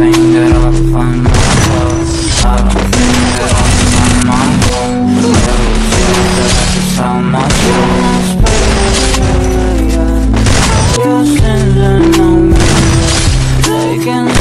think that I'll find myself I don't think that I'll find my home Never think that I can sell my soul Your sins are no They can't.